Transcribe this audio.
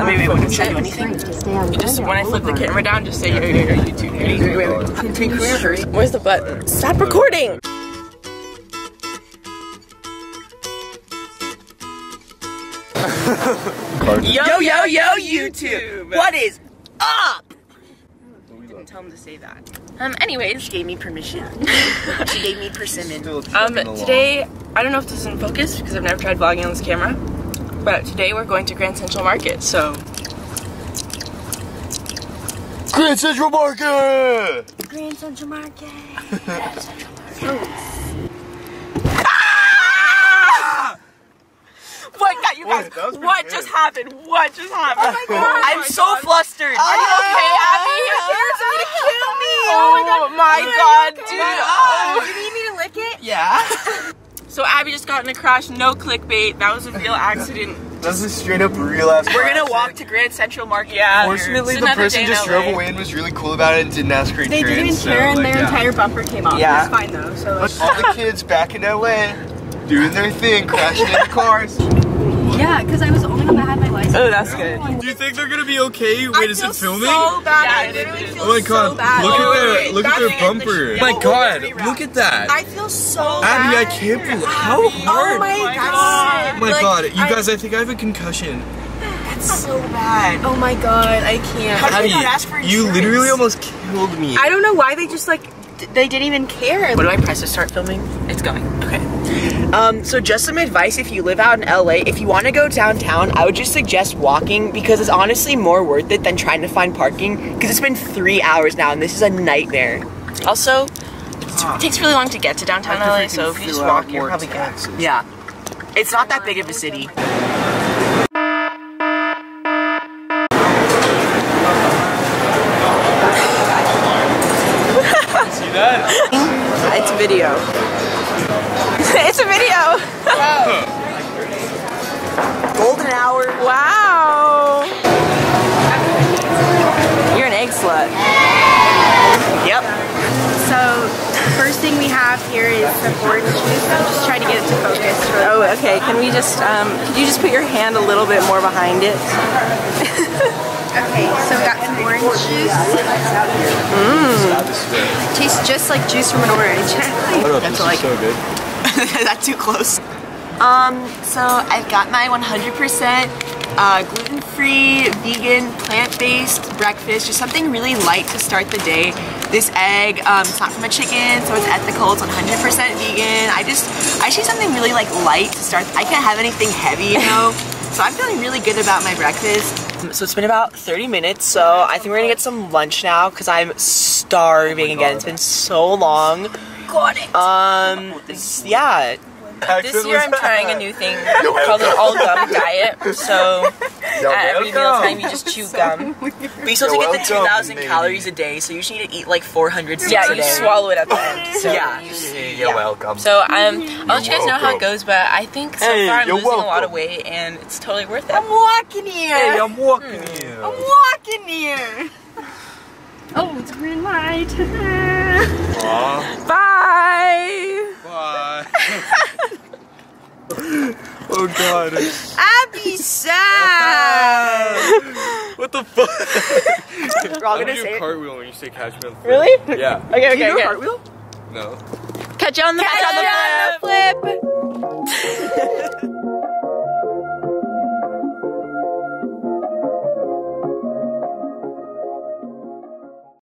I mean, wait, wait, should I do anything? Just when I flip the camera down, just say yo yo yo YouTube. Ready? Wait, wait, wait. Where's the button? Stop recording. Yo yo yo YouTube. What is up? Didn't tell him to say that. Um. Anyways, she gave me permission. she gave me persimmon. Um. Today, I don't know if this is in focus because I've never tried vlogging on this camera. But today we're going to Grand Central Market. So Grand Central Market! Grand Central Market. Grand Central Market. What, God, you guys, What? That was pretty what good. just happened? What just happened? Oh my God. I'm so flustered. Are you okay, Abby? Ah. You're scared to kill me. Oh my God, oh dude. Oh. You need me to lick it? Yeah. So Abby just got in a crash, no clickbait. That was a real accident. That's a straight up real ass We're gonna walk to Grand Central Market. Yeah. Fortunately, the person just LA. drove away and was really cool about it and didn't ask her They didn't even so, care and like, their yeah. entire bumper came off. Yeah. It's fine though. So like, All the kids back in LA doing their thing, crashing into cars. Yeah, because I was the only one that had my license. Oh, that's good. Do you think they're gonna be okay? Wait, is it filming? So bad. Yeah, I literally feel Oh my god, so bad. look at their wait, look at their the end of the bumper. my god, look at that. I feel so Abby, I can't believe how oh hard. Oh my my god. Oh my Like, god, you I- guys, I think I have a concussion. It's so bad. Oh my god, I can't. How did Abby, you ask for you literally almost killed me. I don't know why they just like d- they didn't even care. What do I press to start filming? It's going. Okay. Um, so just some advice if you live out in LA, if you want to go downtown, I would just suggest walking because it's honestly more worth it than trying to find parking because it's been three hours now and this is a nightmare. Also, it's- it takes really long to get to downtown LA, so if you just walk, you're probably good. Yeah. It's not that big of a city. See that? It's a video. it's a video. Golden hour. Wow. You're an egg slut. Yep. So first thing we have here is some board juice. I'm just trying to get it to focus. Really Oh, okay. Can we just, um, could you just put your hand a little bit more behind it? Okay, so we got some orange juice. Mmm. Tastes just like juice from an orange. That's like- so good. Is that too close? Um, so I've got my 100% uh, gluten-free, vegan, plant-based breakfast, just something really light to start the day. This egg, um, it's not from a chicken, so it's ethical, it's 100% vegan. I just, I need something really like light to start. I can't have anything heavy, you know? so I'm feeling really good about my breakfast. So it's been about 30 minutes, so I think we're gonna get some lunch now because I'm starving again. It's been so long. Got it. Um, yeah. This year I'm trying a new thing called an all gum diet. So at every mealtime you just chew gum. But you're supposed to You're get the welcome, 2,000 baby. calories a day, so you just need to eat like 400 sticks Yeah, a you day. swallow it at the end. So yeah. You're welcome. So um, I'll let you guys know how welcome. it goes, but I think so Hey, far I'm you're losing a lot welcome. of weight, and it's totally worth it. I'm walking here. hey, I'm walking hmm. here. I'm walking here. Oh, it's a green light. Aw, Bye. bye. oh god. Ah, Abby sad. what the fuck? We're all I'm gonna do say a it. cartwheel when you say catch me on the flip. Really? Yeah. Okay, okay, Do you do a okay. cartwheel? No. Catch you on the, catch Catch on the you on flip.